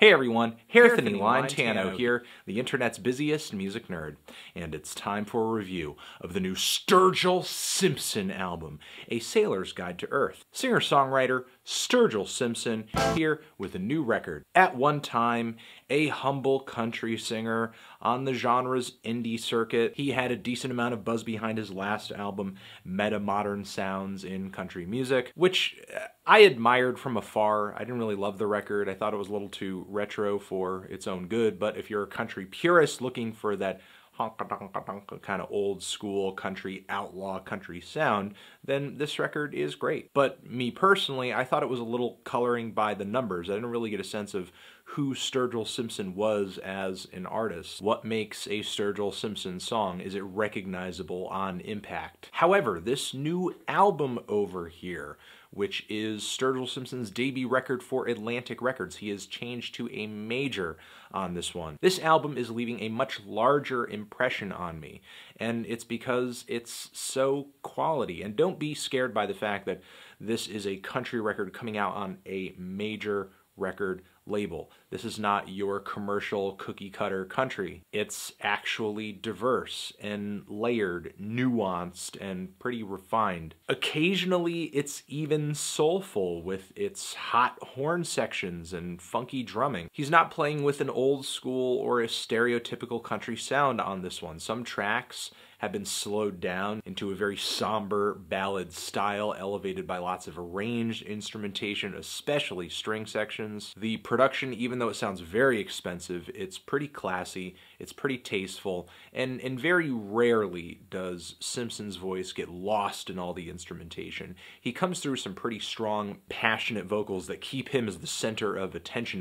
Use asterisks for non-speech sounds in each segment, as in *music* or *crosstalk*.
Hey everyone, Anthony Fantano here, the internet's busiest music nerd, and it's time for a review of the new Sturgill Simpson album, A Sailor's Guide to Earth. Singer-songwriter Sturgill Simpson here with a new record. At one time, a humble country singer on the genre's indie circuit, he had a decent amount of buzz behind his last album, Metamodern Sounds in Country Music, which uh, I admired from afar. I didn't really love the record. I thought it was a little too retro for its own good, but if you're a country purist looking for that kind of old school country outlaw country sound, then this record is great. But me personally, I thought it was a little coloring by the numbers. I didn't really get a sense of who Sturgill Simpson was as an artist. What makes a Sturgill Simpson song? Is it recognizable on impact? However, this new album over here which is Sturgill Simpson's debut record for Atlantic Records. He has changed to a major on this one. This album is leaving a much larger impression on me, and it's because it's so quality. And don't be scared by the fact that this is a country record coming out on a major record label. This is not your commercial cookie cutter country. It's actually diverse and layered, nuanced, and pretty refined. Occasionally, it's even soulful with its hot horn sections and funky drumming. He's not playing with an old school or a stereotypical country sound on this one. Some tracks have been slowed down into a very somber ballad style, elevated by lots of arranged instrumentation, especially string sections. The production, even though it sounds very expensive, it's pretty classy, it's pretty tasteful, and, and very rarely does Simpson's voice get lost in all the instrumentation. He comes through some pretty strong, passionate vocals that keep him as the center of attention.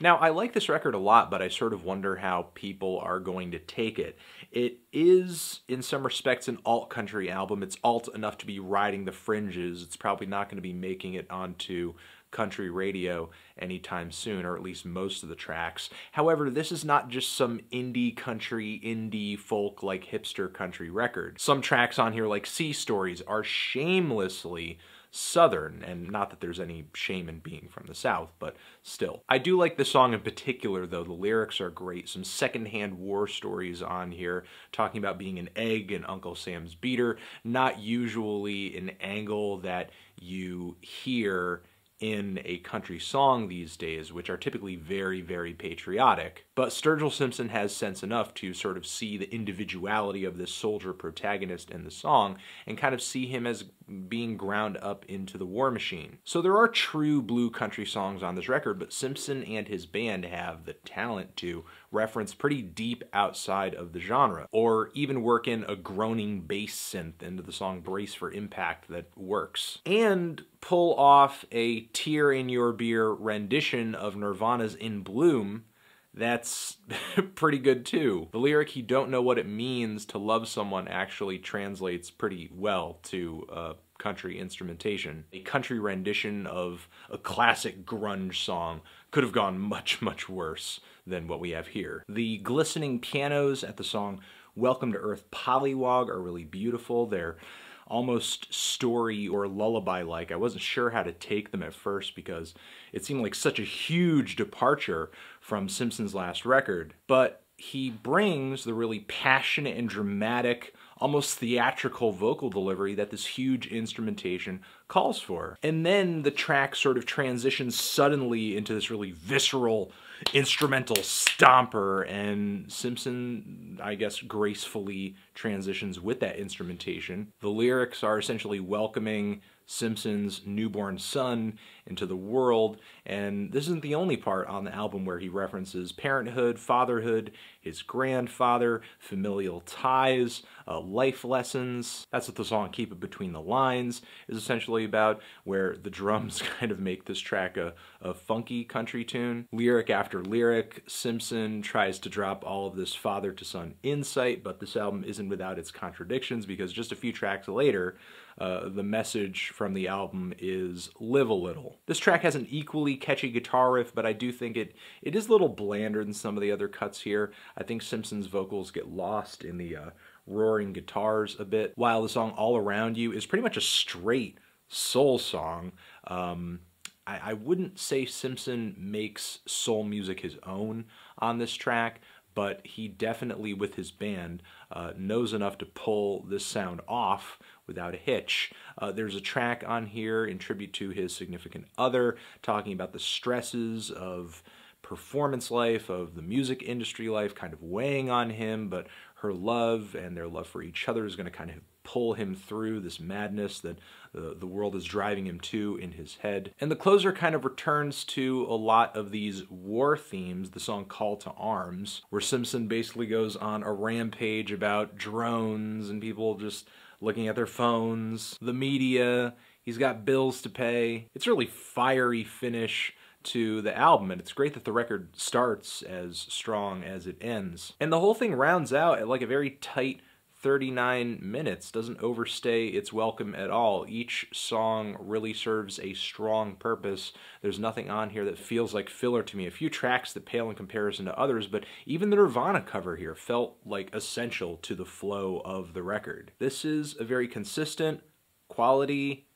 Now, I like this record a lot, but I sort of wonder how people are going to take it. It is in some respects an alt country album. It's alt enough to be riding the fringes. It's probably not going to be making it onto country radio anytime soon, or at least most of the tracks. However, this is not just some indie country, indie folk like hipster country record. Some tracks on here like Sea Stories are shamelessly Southern, and not that there's any shame in being from the South, but still. I do like the song in particular, though. The lyrics are great. Some secondhand war stories on here, talking about being an egg in Uncle Sam's beater, not usually an angle that you hear in a country song these days, which are typically very, very patriotic. But Sturgill Simpson has sense enough to sort of see the individuality of this soldier protagonist in the song and kind of see him as being ground up into the war machine. So there are true blue country songs on this record, but Simpson and his band have the talent to reference pretty deep outside of the genre, or even work in a groaning bass synth into the song Brace for Impact that works. And pull off a tear in your beer rendition of Nirvana's In Bloom that's *laughs* pretty good too. The lyric, you don't know what it means to love someone, actually translates pretty well to uh, country instrumentation. A country rendition of a classic grunge song could have gone much, much worse than what we have here. The glistening pianos at the song Welcome to Earth Pollywog are really beautiful. They're almost story or lullaby-like. I wasn't sure how to take them at first because it seemed like such a huge departure from Simpson's last record. But he brings the really passionate and dramatic, almost theatrical vocal delivery that this huge instrumentation calls for. And then the track sort of transitions suddenly into this really visceral instrumental stomper and Simpson, I guess, gracefully transitions with that instrumentation. The lyrics are essentially welcoming Simpson's newborn son into the world, and this isn't the only part on the album where he references parenthood, fatherhood, his grandfather, familial ties, uh, life lessons. That's what the song Keep It Between the Lines is essentially about, where the drums *laughs* kind of make this track a, a funky country tune. Lyric after lyric, Simpson tries to drop all of this father to son insight, but this album isn't without its contradictions because just a few tracks later, uh, the message from the album is live a little. This track has an equally catchy guitar riff, but I do think it it is a little blander than some of the other cuts here. I think Simpson's vocals get lost in the uh, roaring guitars a bit, while the song All Around You is pretty much a straight soul song. Um, I, I wouldn't say Simpson makes soul music his own on this track, but he definitely, with his band, uh, knows enough to pull this sound off without a hitch. Uh, there's a track on here in tribute to his significant other, talking about the stresses of performance life, of the music industry life, kind of weighing on him, but her love and their love for each other is going to kind of pull him through this madness that uh, the world is driving him to in his head. And the closer kind of returns to a lot of these war themes, the song Call to Arms, where Simpson basically goes on a rampage about drones and people just looking at their phones, the media, he's got bills to pay. It's really fiery finish to the album, and it's great that the record starts as strong as it ends. And the whole thing rounds out at like a very tight 39 minutes, doesn't overstay its welcome at all. Each song really serves a strong purpose. There's nothing on here that feels like filler to me. A few tracks that pale in comparison to others, but even the Nirvana cover here felt like essential to the flow of the record. This is a very consistent, quality,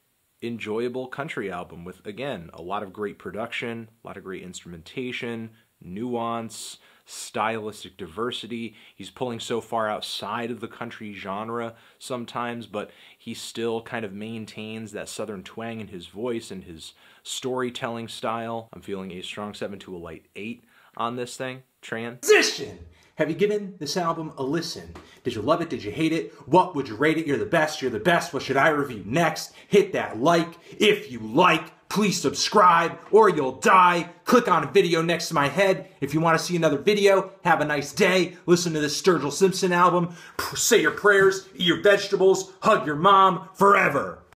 enjoyable country album with, again, a lot of great production, a lot of great instrumentation, nuance, stylistic diversity. He's pulling so far outside of the country genre sometimes, but he still kind of maintains that southern twang in his voice and his storytelling style. I'm feeling a strong 7 to a light 8 on this thing. Transition! Have you given this album a listen? Did you love it? Did you hate it? What would you rate it? You're the best. You're the best. What should I review next? Hit that like if you like. Please subscribe or you'll die. Click on a video next to my head. If you want to see another video, have a nice day. Listen to this Sturgill Simpson album. Say your prayers, eat your vegetables, hug your mom forever.